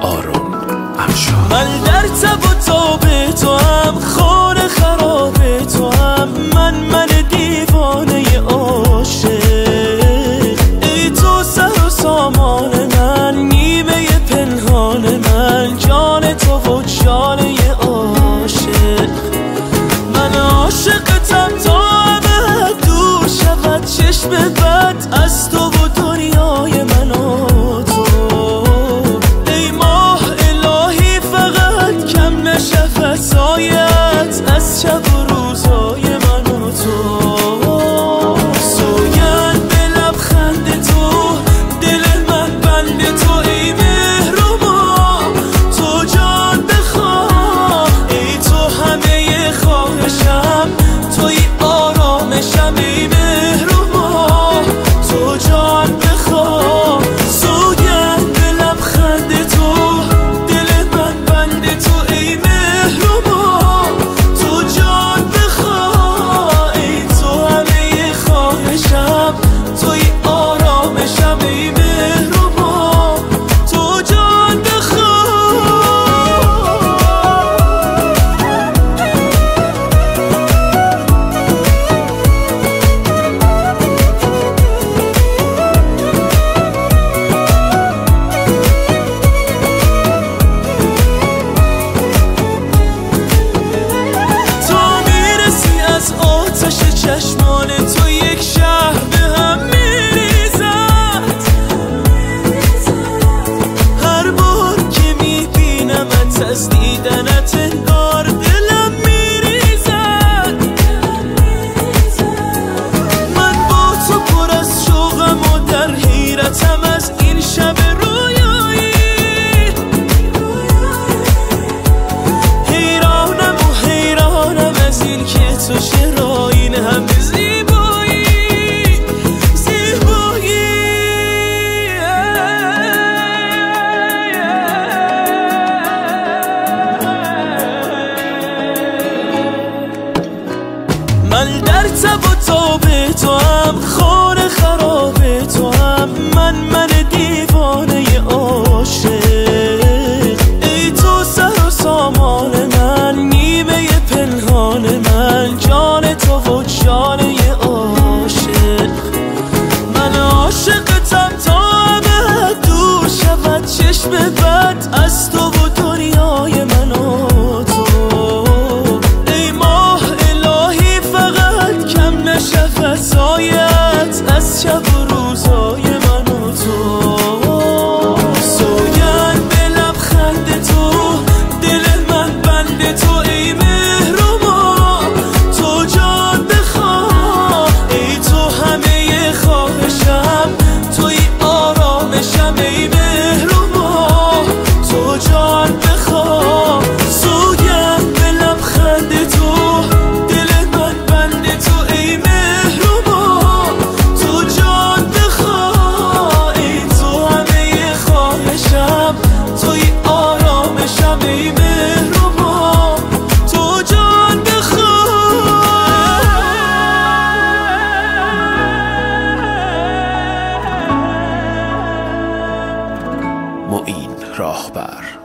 آروم افشار من در تب و تاب از دیدنت انگار دلم میریزد. من با تو پر از شوقم و در حیرتم از این شب رویایی. حیرانم و حیرانم از این که تو چرا این همه درت در تب و تاب تو هم خور خراب تو هم من من دیوانه عاشق. ای تو سر و سامان من نیمه پنهان من. جان تو و جان عاشق. من عاشقتم تا همه دور شود. چشم بد از تو راهبر.